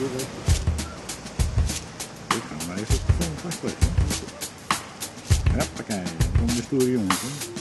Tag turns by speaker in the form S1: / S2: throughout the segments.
S1: Ik ga maar even op de volgende dan komen de stoere jongens.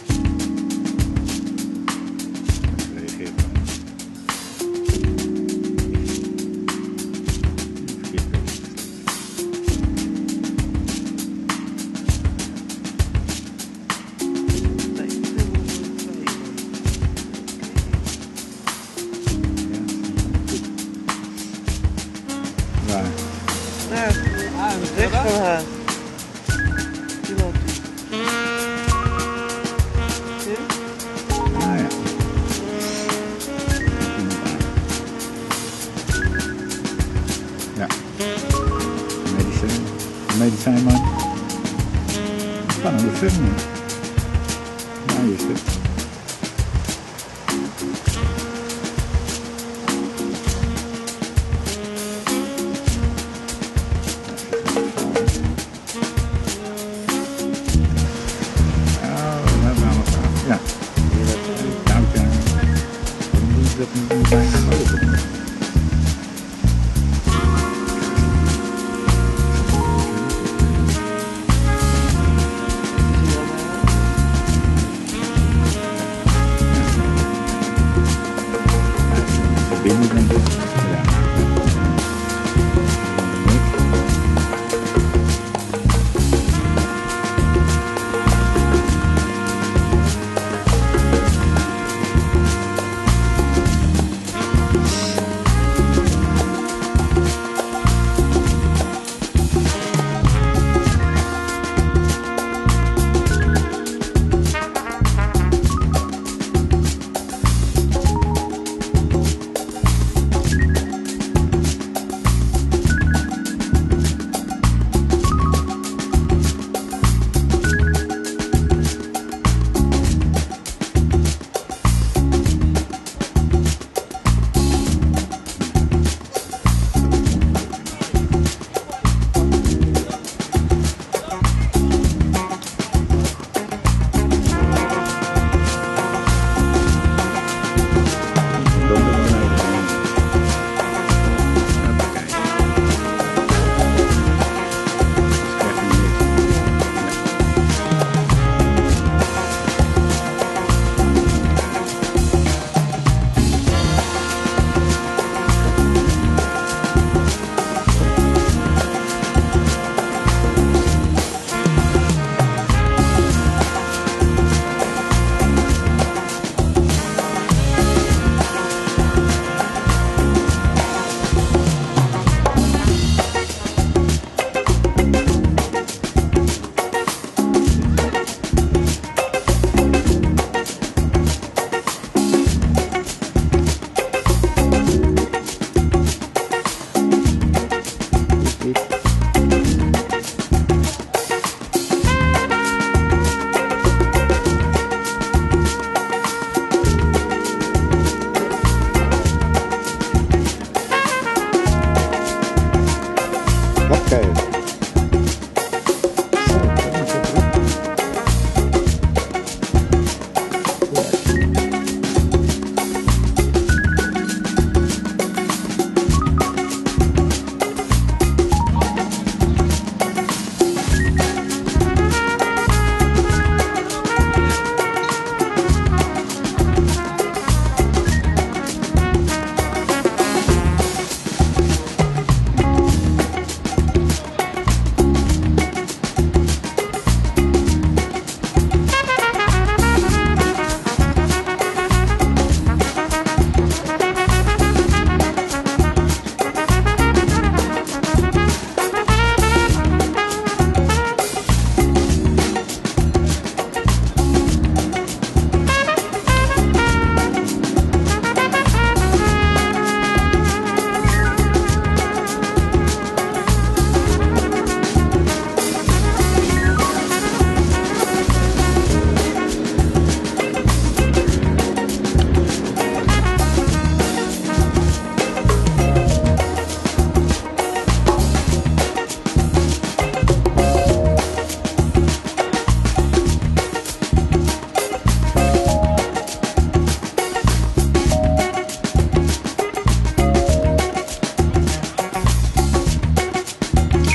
S2: Daar, rechts van haar.
S1: Nou ja. Medicijn. Medicijn man. Spannende film. Nou, is het.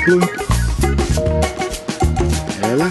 S1: punto. Ela